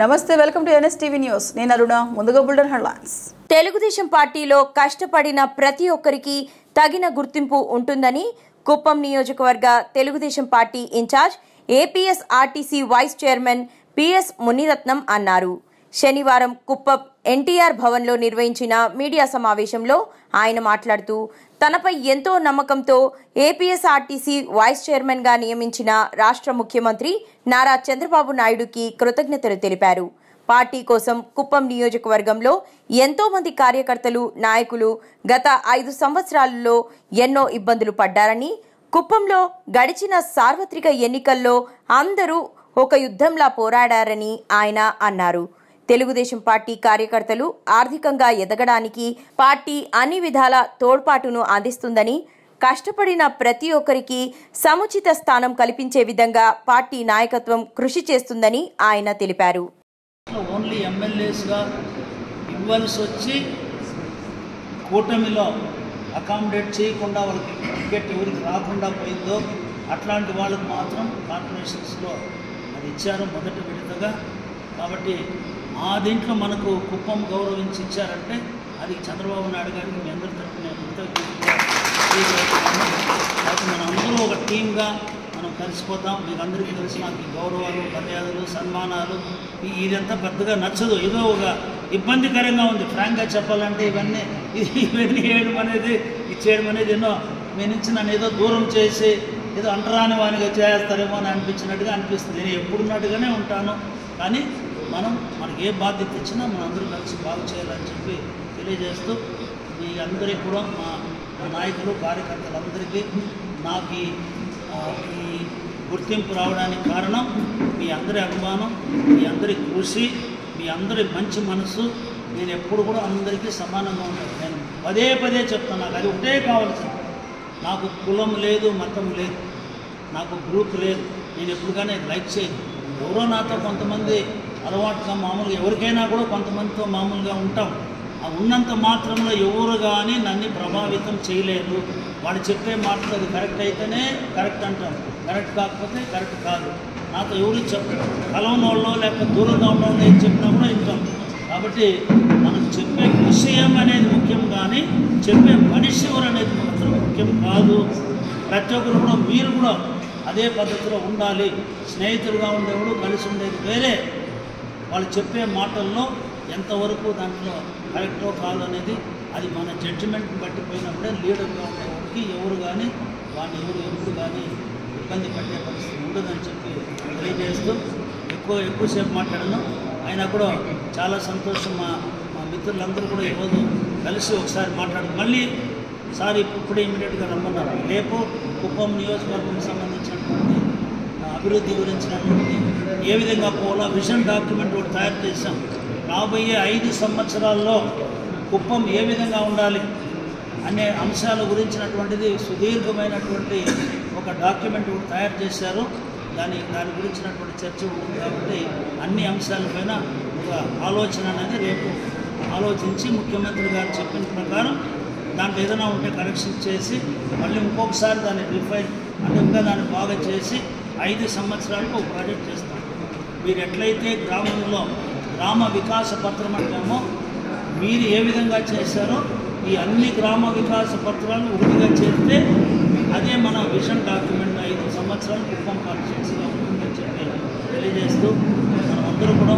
నమస్తే welcome to NSTV news. నేను అరుణ ముందుగా బుల్డన్ హెడ్లైన్స్. తెలుగుదేశం పార్టీలో కష్టపడిన ప్రతి ఒక్కరికి తగిన గుర్తింపు ఉంటుందని కుప్పం నియోజకవర్గ Telugu Desam party in charge APS RTC vice chairman P S Munirathnam అన్నారు. శనివారం కుప్పం ఎన్టీఆర్ భవన్లో నిర్వహించిన మీడియా సమావేశంలో ఆయన మాట్లాడుతూ తనపై ఎంతో నమ్మకంతో ఏపీఎస్ఆర్టీసీ వైస్ చైర్మన్గా నియమించిన రాష్ట్ర ముఖ్యమంత్రి నారా చంద్రబాబు నాయుడుకి కృతజ్ఞతలు తెలిపారు. పార్టీ కోసం కుప్పం నియోజకవర్గంలో ఎంతో మంది కార్యకర్తలు నాయకులు గత ఐదు సంవత్సరాలలో ఎన్నో ఇబ్బందులు పడ్డారని కుప్పంలో గడిచిన సార్వత్రిక ఎన్నికల్లో అందరూ ఒక యుద్ధంలా పోరాడారని ఆయన అన్నారు. తెలుగుదేశం పార్టీ కార్యకర్తలు ఆర్థికంగా ఎదగడానికి పార్టీ అన్ని విధాల తోడ్పాటును అందిస్తుందని కష్టపడిన ప్రతి ఒక్కరికి సముచిత స్థానం కల్పించే విధంగా పార్టీ నాయకత్వం కృషి చేస్తుందని ఆయన తెలిపారు. ఓన్లీ ఎమ్మెల్యేస్గా ఇవ్వాల్సి వచ్చి కూటమిలో అకామిడేట్ చేయకుండా వాళ్ళకి టికెట్ ఎవరికి రాకుండా పోయిందో అట్లాంటి వాళ్ళకు మాత్రం కార్పొరేషన్స్లో అది ఇచ్చారు మొదటి విడతగా. కాబట్టి ఆ దీంట్లో మనకు కుప్పం గౌరవించి ఇచ్చారంటే అది చంద్రబాబు నాయుడు గారికి మీ అందరి తరఫున కాబట్టి మనం అందరూ ఒక టీమ్గా మనం కలిసిపోతాం. మీకు అందరికీ తెలిసి నాకు గౌరవాలు మర్యాదలు సన్మానాలు. ఇదంతా పెద్దగా నచ్చదు. ఏదో ఒక ఇబ్బందికరంగా ఉంది. ఫ్రాంక్గా చెప్పాలంటే ఇవన్నీ ఇవన్నీ వేయడం అనేది ఇచ్చేయడం అనేది ఎన్నో. మీ నుంచి నన్ను ఏదో దూరం చేసి ఏదో అంటరాని వానిగా చేస్తారేమో అని అనిపించినట్టుగా అనిపిస్తుంది. నేను ఎప్పుడున్నట్టుగానే ఉంటాను. కానీ మనం మనకి ఏ బాధ్యత ఇచ్చినా మనం అందరూ కలిసి బాగు చేయాలని చెప్పి తెలియజేస్తూ మీ అందరికీ కూడా మా నాయకులు కార్యకర్తలందరికీ నాకు ఈ ఈ గుర్తింపు రావడానికి కారణం మీ అందరి అభిమానం మీ అందరి కృషి మీ అందరి మంచి మనసు. నేను ఎప్పుడు కూడా అందరికీ సమానంగా ఉంటాను. నేను పదే పదే చెప్తాను నాకు అది ఒకటే కావాల్సింది. నాకు కులం లేదు మతం లేదు. నాకు గ్రూప్ లేదు. నేను ఎప్పుడు కానీ లైక్ చేయను. ఎవరో నాతో కొంతమంది అలవాటుగా మామూలుగా ఎవరికైనా కూడా కొంతమందితో మామూలుగా ఉంటాం. ఆ ఉన్నంత మాత్రంలో ఎవరు కానీ నన్ను ప్రభావితం చేయలేరు వాడు చెప్పే మాటలు అది కరెక్ట్ అయితేనే కరెక్ట్ అంటాం కరెక్ట్ కాకపోతే కరెక్ట్ కాదు. నాతో ఎవరు చెప్పారు. చెప్పరు వాళ్ళు లేకపోతే దూరంగా ఉన్నోళ్ళు ఏం చెప్పినా కూడా వింటాం. కాబట్టి మనం చెప్పే విషయం అనేది ముఖ్యం కానీ చెప్పే మనిషి అనేది మాత్రం ముఖ్యం కాదు. ప్రతి ఒక్కరు కూడా మీరు కూడా అదే పద్ధతిలో ఉండాలి. స్నేహితులుగా ఉండేవాడు కలిసి ఉండేది వేరే. వాళ్ళు చెప్పే మాటల్లో ఎంతవరకు దాంట్లో కరెక్టో కాదు అనేది అది మన జడ్జిమెంట్ని బట్టి పోయినప్పుడే లీడర్గా ఉండేవాడికి ఎవరు కానీ వాడిని ఎవరు ఎప్పుడు కానీ ఇబ్బంది పడే పరిస్థితి ఉండదని చెప్పి తెలియజేస్తూ ఎక్కువ ఎక్కువసేపు మాట్లాడను. అయినా కూడా చాలా సంతోషం మా మా మిత్రులందరూ కూడా ఈరోజు కలిసి ఒకసారి మాట్లాడు మళ్ళీ సార్ ఇప్పుడు ఇమీడియట్గా రమ్మన్నారు. రేపు కుప్పం నియోజకవర్గం సంబంధించినటువంటి అభివృద్ధి గురించినటువంటి ఏ విధంగా పోవాలో విజన్ డాక్యుమెంట్ ఒకటి తయారు చేశాం. రాబోయే ఐదు సంవత్సరాల్లో కుప్పం ఏ విధంగా ఉండాలి అనే అంశాల గురించినటువంటిది సుదీర్ఘమైనటువంటి ఒక డాక్యుమెంట్ ఒకటి తయారు చేశారు. దాని దాని గురించినటువంటి చర్చ ఉంటుంది కాబట్టి అన్ని అంశాలపైన ఒక ఆలోచన అనేది రేపు ఆలోచించి ముఖ్యమంత్రి గారు చెప్పిన ప్రకారం దాంట్లో ఏదైనా ఉంటే కరెక్షన్ చేసి మళ్ళీ ఇంకొకసారి దాన్ని రిఫైన్ అంటే ఇంకా దాన్ని బాగా చేసి ఐదు సంవత్సరాలకు ఒక ప్రాజెక్ట్ చేస్తాం. మీరు ఎట్లయితే గ్రామంలో గ్రామ వికాస పత్రం అంటామో మీరు ఏ విధంగా చేశారో ఈ అన్ని గ్రామ వికాస పత్రాలు ఒకటిగా చేస్తే అదే మన విజన్ డాక్యుమెంట్ ఐదు సంవత్సరాలు కుప్పం కాన్స్టిట్యూన్సీలో ఉంటుందని చెప్పి తెలియజేస్తూ మనం అందరూ కూడా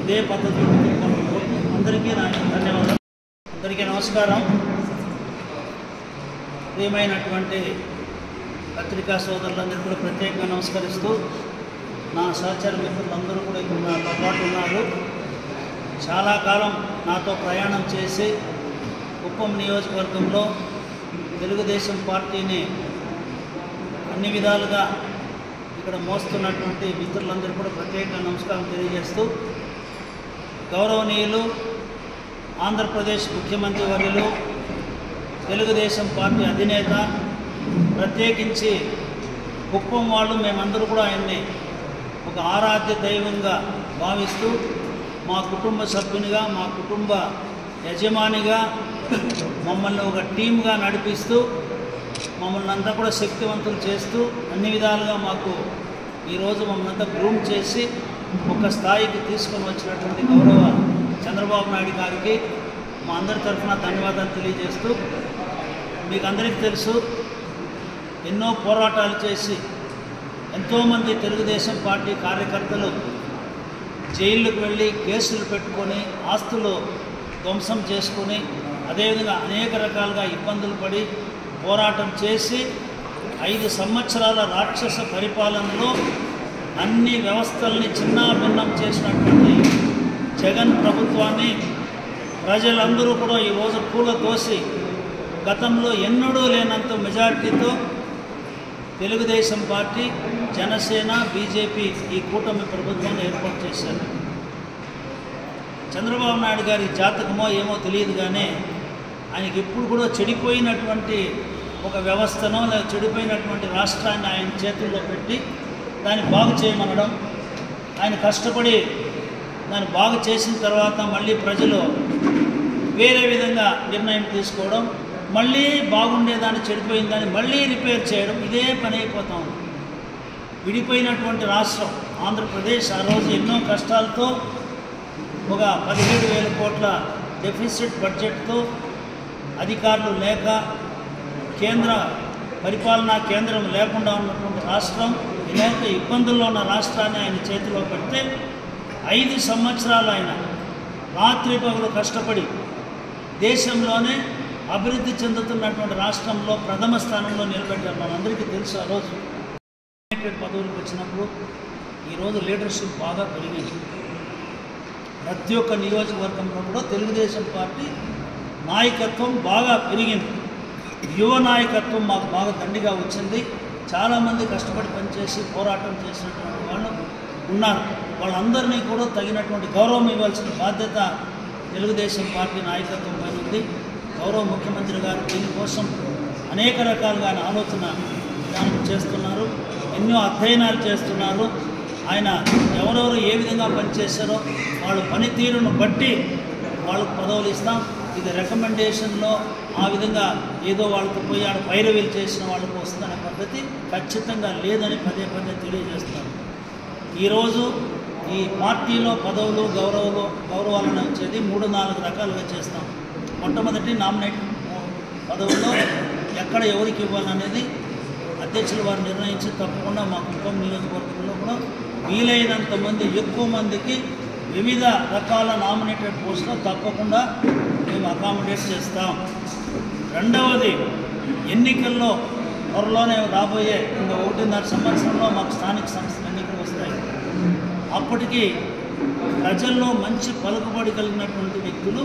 ఇదే పద్ధతి అందరికీ నా ధన్యవాదాలు. అందరికీ నమస్కారం. ప్రియమైనటువంటి పత్రికా సోదరులందరికీ కూడా ప్రత్యేకంగా నమస్కరిస్తూ నా సహచర మిత్రులందరూ కూడా ఇక్కడ నాతో పాటు ఉన్నారు. చాలా కాలం నాతో ప్రయాణం చేసి కుప్పం నియోజకవర్గంలో తెలుగుదేశం పార్టీని అన్ని విధాలుగా ఇక్కడ మోస్తున్నటువంటి మిత్రులందరూ కూడా ప్రత్యేకంగా నమస్కారం తెలియజేస్తూ గౌరవనీయులు ఆంధ్రప్రదేశ్ ముఖ్యమంత్రి వర్యులు తెలుగుదేశం పార్టీ అధినేత ప్రత్యేకించి కుప్పం వాళ్ళు మేమందరూ కూడా ఆయన్ని ఒక ఆరాధ్య దైవంగా భావిస్తూ మా కుటుంబ సభ్యునిగా మా కుటుంబ యజమానిగా మమ్మల్ని ఒక టీమ్గా నడిపిస్తూ మమ్మల్ని అంతా కూడా శక్తివంతులు చేస్తూ అన్ని విధాలుగా మాకు ఈరోజు మమ్మల్ని అంతా గ్రూమ్ చేసి ఒక స్థాయికి తీసుకొని వచ్చినటువంటి గౌరవ చంద్రబాబు నాయుడు గారికి మా అందరి తరఫున ధన్యవాదాలు తెలియజేస్తూ మీకు అందరికీ తెలుసు ఎన్నో పోరాటాలు చేసి ఎంతోమంది తెలుగుదేశం పార్టీ కార్యకర్తలు జైళ్ళకు వెళ్ళి కేసులు పెట్టుకొని ఆస్తులు ధ్వంసం చేసుకొని అదేవిధంగా అనేక రకాలుగా ఇబ్బందులు పడి పోరాటం చేసి ఐదు సంవత్సరాల రాక్షస పరిపాలనలో అన్ని వ్యవస్థల్ని చిన్నాభిన్నం చేసినటువంటి జగన్ ప్రభుత్వాన్ని ప్రజలందరూ కూడా ఈరోజు పూల తోసి గతంలో ఎన్నడూ లేనంత మెజారిటీతో తెలుగుదేశం పార్టీ జనసేన బీజేపీ ఈ కూటమి ప్రభుత్వాన్ని ఏర్పాటు చేశారు. చంద్రబాబు నాయుడు గారి జాతకమో ఏమో తెలియదు కానీ ఆయనకి ఇప్పుడు కూడా చెడిపోయినటువంటి ఒక వ్యవస్థను లేదా చెడిపోయినటువంటి రాష్ట్రాన్ని ఆయన చేతుల్లో పెట్టి దాన్ని బాగు చేయమనడం ఆయన కష్టపడి దాన్ని బాగు చేసిన తర్వాత మళ్ళీ ప్రజలు వేరే విధంగా నిర్ణయం తీసుకోవడం మళ్ళీ బాగుండేదాన్ని చెడిపోయిందని మళ్ళీ రిపేర్ చేయడం ఇదే పని అయిపోతా ఉంది. విడిపోయినటువంటి రాష్ట్రం ఆంధ్రప్రదేశ్ ఆ రోజు ఎన్నో కష్టాలతో ఒక పదిహేడు వేల కోట్ల డెఫిసిట్ బడ్జెట్తో అధికారులు లేక కేంద్ర పరిపాలనా కేంద్రం లేకుండా ఉన్నటువంటి రాష్ట్రం అనేక ఇబ్బందుల్లో ఉన్న రాష్ట్రాన్ని ఆయన చేతిలో పెడితే ఐదు సంవత్సరాలు ఆయన రాత్రి పగులు కష్టపడి దేశంలోనే అభివృద్ధి చెందుతున్నటువంటి రాష్ట్రంలో ప్రథమ స్థానంలో నిలబెట్టారు మనందరికీ తెలుసు ఆ రోజు. యునైటెడ్ పదవులకు వచ్చినప్పుడు ఈరోజు లీడర్షిప్ బాగా పెరిగింది. ప్రతి ఒక్క నియోజకవర్గంలో కూడా తెలుగుదేశం పార్టీ నాయకత్వం బాగా పెరిగింది. యువ నాయకత్వం మాకు బాగా దండిగా వచ్చింది. చాలామంది కష్టపడి పనిచేసి పోరాటం చేసినటువంటి వాళ్ళు ఉన్నారు. వాళ్ళందరినీ కూడా తగినటువంటి గౌరవం ఇవ్వాల్సిన బాధ్యత తెలుగుదేశం పార్టీ నాయకత్వం పైన ఉంది. గౌరవ ముఖ్యమంత్రి గారు దీనికోసం అనేక రకాలుగా ఆయన ఆలోచన చేస్తున్నారు. ఎన్నో అధ్యయనాలు చేస్తున్నారు. ఆయన ఎవరెవరు ఏ విధంగా పనిచేశారో వాళ్ళ పనితీరును బట్టి వాళ్ళకు పదవులు ఇస్తాం. ఇది రికమెండేషన్లో ఆ విధంగా ఏదో వాళ్ళకు పోయి ఆడ పైరవీలు చేసిన వాళ్ళకు వస్తుందనే పద్ధతి ఖచ్చితంగా లేదని పదే పదే తెలియజేస్తాను ఈరోజు ఈ పార్టీలో పదవులు గౌరవాలు గౌరవాలను వచ్చేది మూడు నాలుగు రకాలుగా చేస్తాం. మొట్టమొదటి నామినేట్ పదవుల్లో ఎక్కడ ఎవరికి ఇవ్వాలనేది అధ్యక్షులు వారు నిర్ణయించి తప్పకుండా మా కుప్పం నియోజకవర్గంలో కూడా వీలైనంత మంది ఎక్కువ మందికి వివిధ రకాల నామినేటెడ్ పోస్టులు తప్పకుండా మేము అకామిడేట్ చేస్తాం. రెండవది ఎన్నికల్లో త్వరలోనే రాబోయే ఇంకా ఒకటిన్నర సంవత్సరంలో మాకు స్థానిక సంస్థలు ఎన్నికలు వస్తాయి. అప్పటికి ప్రజల్లో మంచి పలుకుబడి కలిగినటువంటి వ్యక్తులు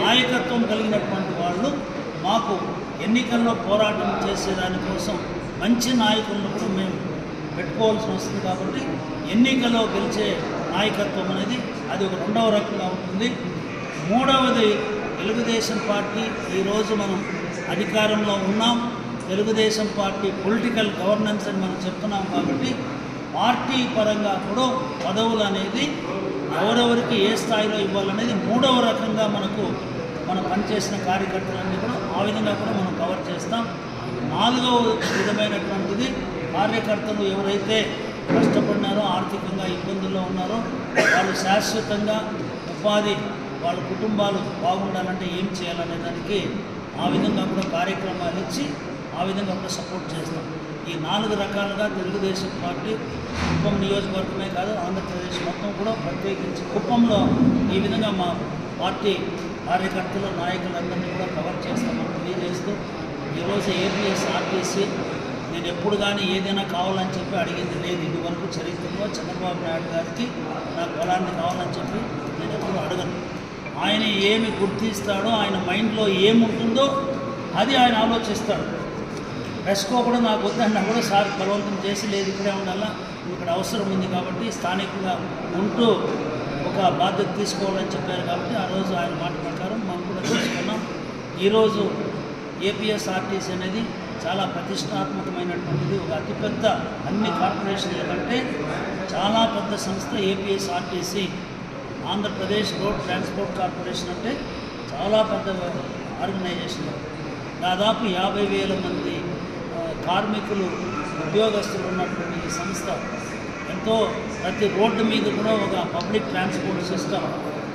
నాయకత్వం కలిగినటువంటి వాళ్ళు మాకు ఎన్నికల్లో పోరాటం చేసేదానికోసం మంచి నాయకులను కూడా మేము పెట్టుకోవాల్సి వస్తుంది కాబట్టి ఎన్నికల్లో గెలిచే నాయకత్వం అనేది అది ఒక రెండవ రకంగా ఉంటుంది. మూడవది తెలుగుదేశం పార్టీ. ఈరోజు మనం అధికారంలో ఉన్నాం. తెలుగుదేశం పార్టీ పొలిటికల్ గవర్నెన్స్ అని మనం చెప్తున్నాం కాబట్టి పార్టీ పరంగా కూడా పదవులు అనేది ఎవరెవరికి ఏ స్థాయిలో ఇవ్వాలనేది మూడవ రకంగా మనకు మనం పనిచేసిన కార్యకర్తలన్నీ కూడా ఆ విధంగా కూడా మనం కవర్ చేస్తాం. నాలుగవ విధమైనటువంటిది కార్యకర్తలు ఎవరైతే కష్టపడినారో ఆర్థికంగా ఇబ్బందుల్లో ఉన్నారో వాళ్ళు శాశ్వతంగా ఉపాధి వాళ్ళ కుటుంబాలు బాగుండాలంటే ఏం చేయాలనే దానికి ఆ విధంగా కూడా కార్యక్రమాలు ఇచ్చి ఆ విధంగా కూడా సపోర్ట్ చేస్తాం. ఈ నాలుగు రకాలుగా తెలుగుదేశం పార్టీ కుప్పం నియోజకవర్గమే కాదు ఆంధ్రప్రదేశ్ మొత్తం కూడా ప్రత్యేకించి కుప్పంలో ఈ విధంగా మా పార్టీ కార్యకర్తలు నాయకులందరినీ కూడా కవర్ చేస్తామని తెలియజేస్తూ ఈరోజు ఏపీఎస్ ఆర్టీసీ నేను ఎప్పుడు కానీ ఏదైనా కావాలని చెప్పి అడిగింది లేదు. ఇదివరకు చరిత్రలో చంద్రబాబు నాయుడు గారికి నాకు పొలాన్ని కావాలని చెప్పి నేను ఎప్పుడు అడగను. ఆయన ఏమి గుర్తిస్తాడో ఆయన మైండ్లో ఏముంటుందో అది ఆయన ఆలోచిస్తాడు. రెస్కో కూడా నాకు వద్దన్నా కూడా సార్ బలవంతం చేసి లేదు ఇక్కడే ఉండాలా? ఇక్కడ అవసరం ఉంది కాబట్టి స్థానికంగా ఉంటూ ఒక బాధ్యత తీసుకోవాలని చెప్పారు కాబట్టి ఆ రోజు ఆయన మాట ప్రకారం మనం కూడా తీసుకున్నాం. ఈరోజు ఏపీఎస్ఆర్టీసీ అనేది చాలా ప్రతిష్టాత్మకమైనటువంటిది. ఒక అతిపెద్ద అన్ని కార్పొరేషన్ల కంటే చాలా పెద్ద సంస్థ APSRTC. Andhra Pradesh road transport corporation అంటే చాలా పెద్ద ఆర్గనైజేషన్. దాదాపు యాభై వేల మంది కార్మికులు ఉద్యోగస్తులు ఉన్నటువంటి ఈ సంస్థ. ఎంతో ప్రతి రోడ్డు మీద కూడా ఒక పబ్లిక్ ట్రాన్స్పోర్ట్ సిస్టమ్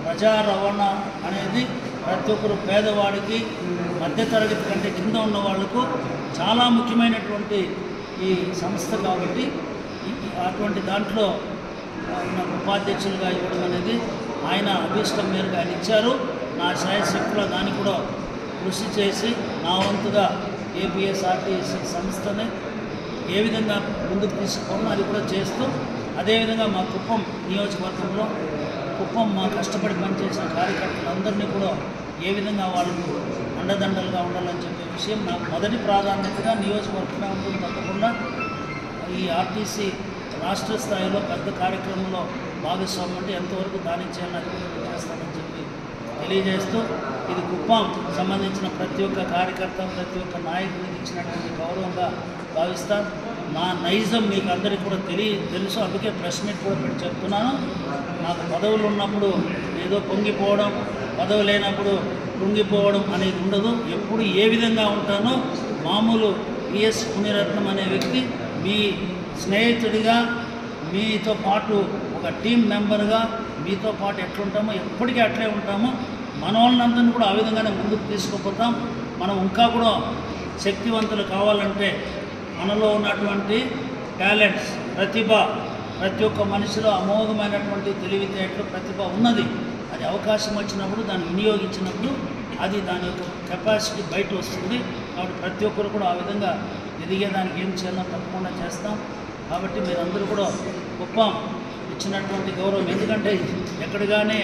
ప్రజా రవాణా అనేది ప్రతి ఒక్కరు పేదవాడికి మధ్యతరగతి కంటే కింద ఉన్న వాళ్ళకు చాలా ముఖ్యమైనటువంటి ఈ సంస్థ కాబట్టి అటువంటి దాంట్లో ఉపాధ్యక్షులుగా ఇవ్వడం అనేది ఆయన అభీష్టం మేరకు ఆయన ఇచ్చారు. నా శాయశక్తిలో దాన్ని కూడా కృషి చేసి నా వంతుగా ఏపీఎస్ఆర్టీసీ సంస్థని ఏ విధంగా ముందుకు తీసుకోవాలో అది కూడా చేస్తూ అదేవిధంగా మా కుప్పం నియోజకవర్గంలో కుప్పం మా కష్టపడి పనిచేసిన కార్యకర్తలందరినీ కూడా ఏ విధంగా వాళ్ళకు అండదండలుగా ఉండాలని చెప్పే విషయం నాకు మొదటి ప్రాధాన్యతగా నియోజకవర్గంగా ఉంటుంది తప్పకుండా ఈ ఆర్టీసీ రాష్ట్ర స్థాయిలో పెద్ద కార్యక్రమంలో భాగస్వామ్యం అంటే ఎంతవరకు దాని చేయాలని చేస్తానని చెప్పి తెలియజేస్తూ ఇది కుప్పం సంబంధించిన ప్రతి ఒక్క కార్యకర్త ప్రతి ఒక్క నాయకుడికి ఇచ్చినటువంటి గౌరవంగా భావిస్తాను. నా నైజం మీకు అందరికీ కూడా తెలియ తెలుసు. అందుకే ప్రెస్ మీట్ కూడా పెట్టి చెప్తున్నాను. నాకు పదవులు ఉన్నప్పుడు ఏదో పొంగిపోవడం పదవి లేనప్పుడు కృంగిపోవడం అనేది ఉండదు. ఎప్పుడు ఏ విధంగా ఉంటానో మామూలు పిఎస్ మునిరత్నం అనే వ్యక్తి మీ స్నేహితుడిగా మీతో పాటు ఒక టీం మెంబర్గా మీతో పాటు ఎట్లుంటామో ఎప్పటికీ అట్లే ఉంటామో. మన వాళ్ళందరినీ కూడా ఆ విధంగానే ముందుకు తీసుకుపోతాం. మనం ఇంకా కూడా శక్తివంతులు కావాలంటే మనలో ఉన్నటువంటి టాలెంట్స్ ప్రతిభ ప్రతి ఒక్క మనిషిలో అమోఘమైనటువంటి తెలివితేటలు ప్రతిభ ఉన్నది. అది అవకాశం వచ్చినప్పుడు దాన్ని వినియోగించినప్పుడు అది దాని యొక్క కెపాసిటీ బయట వస్తుంది. కాబట్టి ప్రతి ఒక్కరు కూడా ఆ విధంగా ఎదిగేదానికి ఏం చేయాలో తప్పకుండా చేస్తాం. కాబట్టి మీరందరూ కూడా గొప్ప ఇచ్చినటువంటి గౌరవం. ఎందుకంటే ఎక్కడగానే